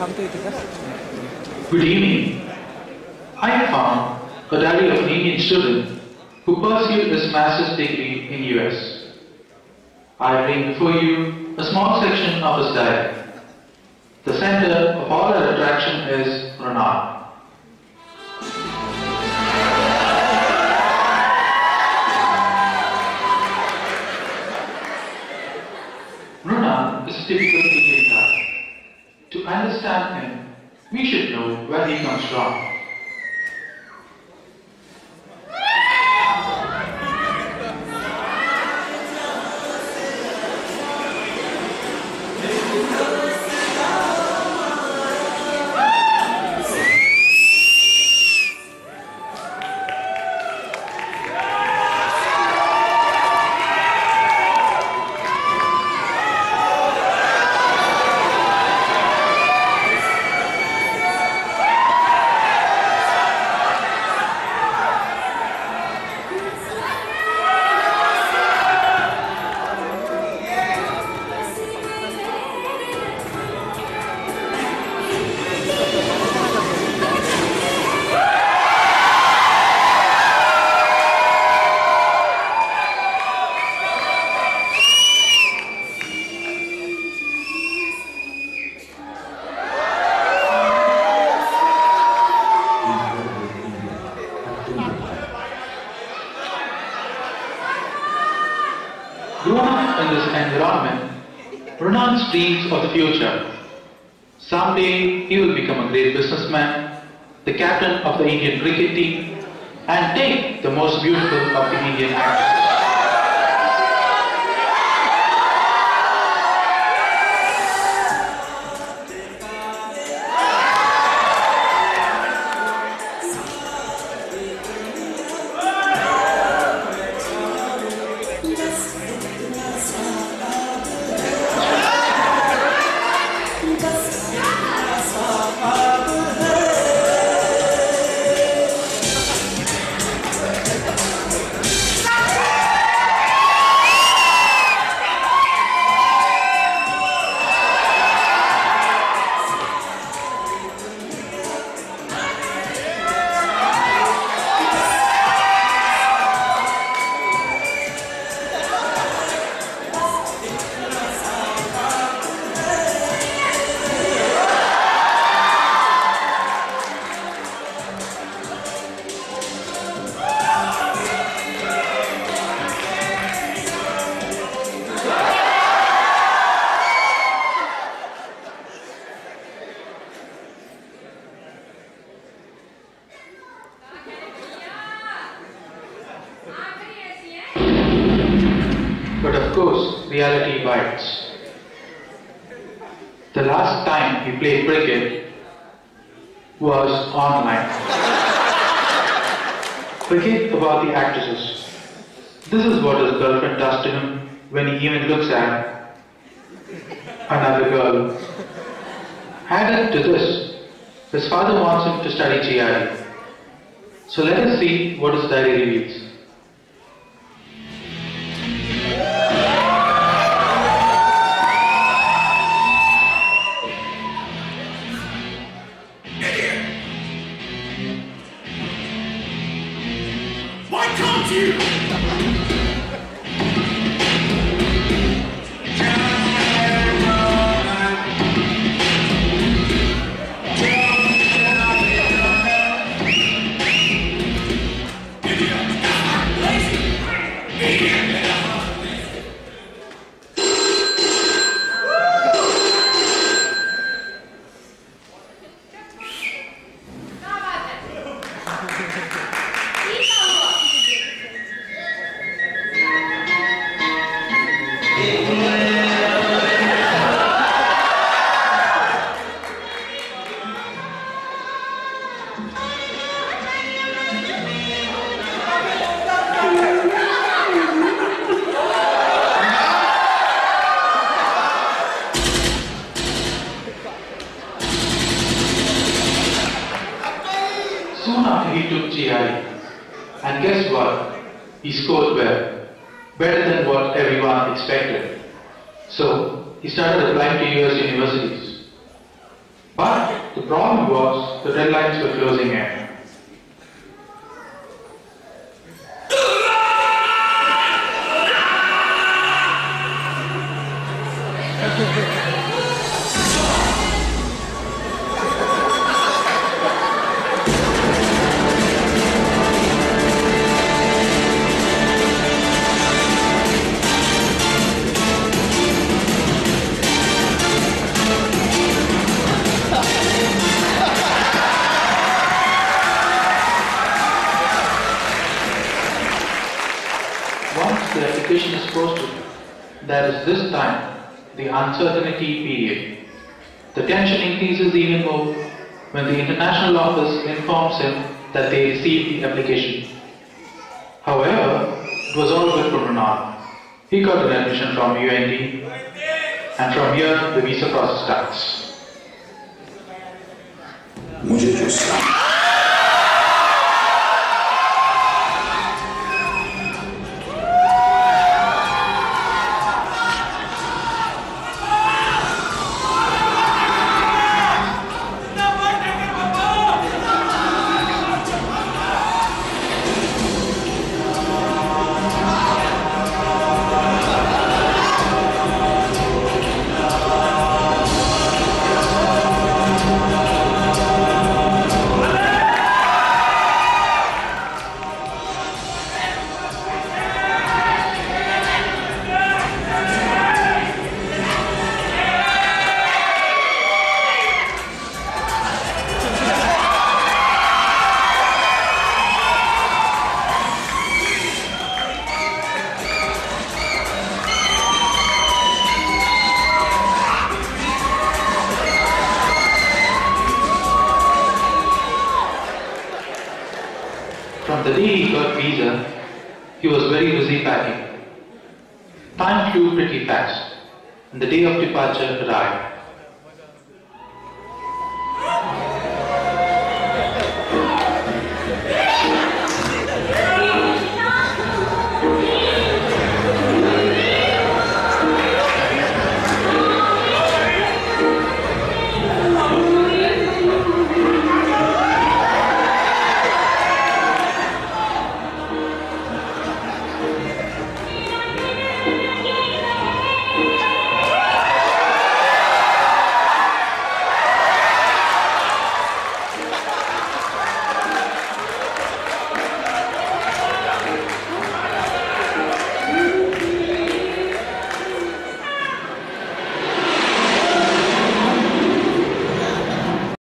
Good evening. I found a diary of an Indian student who pursued his master's degree in US. I bring before you a small section of his diary. The center of all our attraction is Ronald. Understand him, we should know where he comes from. Dreams of the future. Someday he will become a great businessman, the captain of the Indian cricket team, and take the most beautiful of the Indian actresses. Course, reality bites. The last time he played cricket was online. Forget about the actresses. This is what his girlfriend does to him when he even looks at another girl. Added to this, his father wants him to study GRE. So let us see what his diary reveals. Brasil! Soon after he took GRE. And guess what? He scored well. Better than what everyone expected. So, he started applying to US universities. But The problem was the deadlines were closing in. there is this time the uncertainty period. The tension increases even more when the international office informs him that they received the application. However, it was all good for Ronald. He got an admission from UNT and from here the visa process starts. The day he got visa, he was very busy packing. Time flew pretty fast, and the day of departure arrived.